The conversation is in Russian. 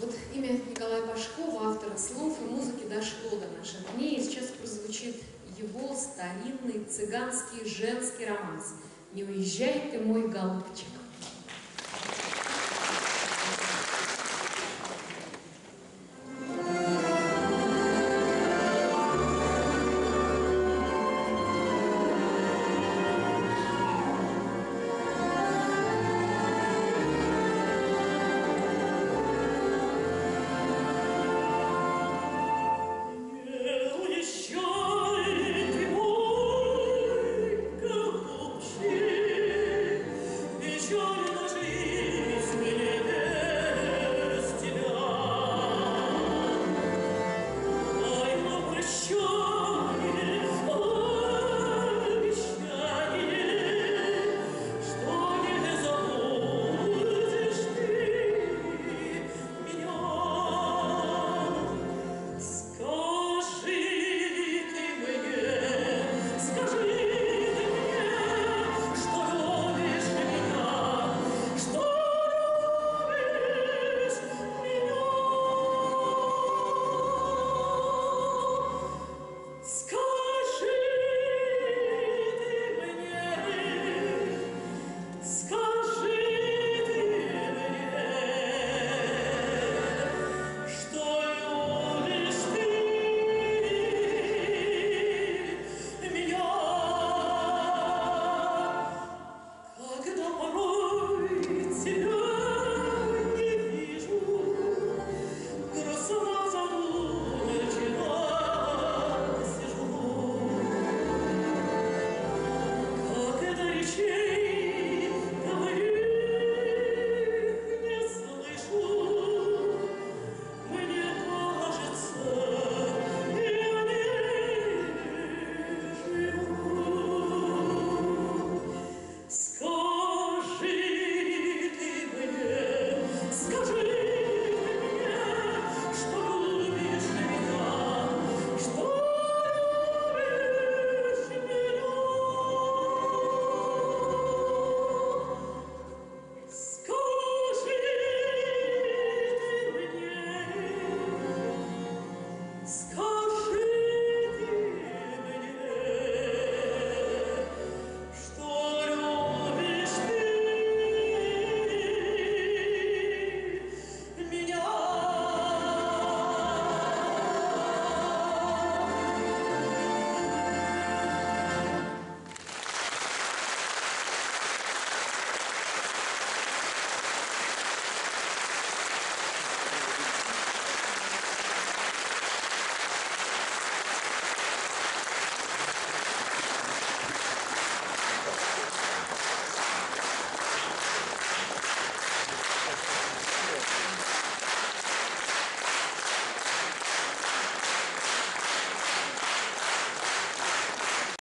Вот имя Николая Пашкова, автора слов и музыки, дошло до наших дней, и сейчас прозвучит его старинный цыганский женский романс «Не уезжай ты, мой голубчик».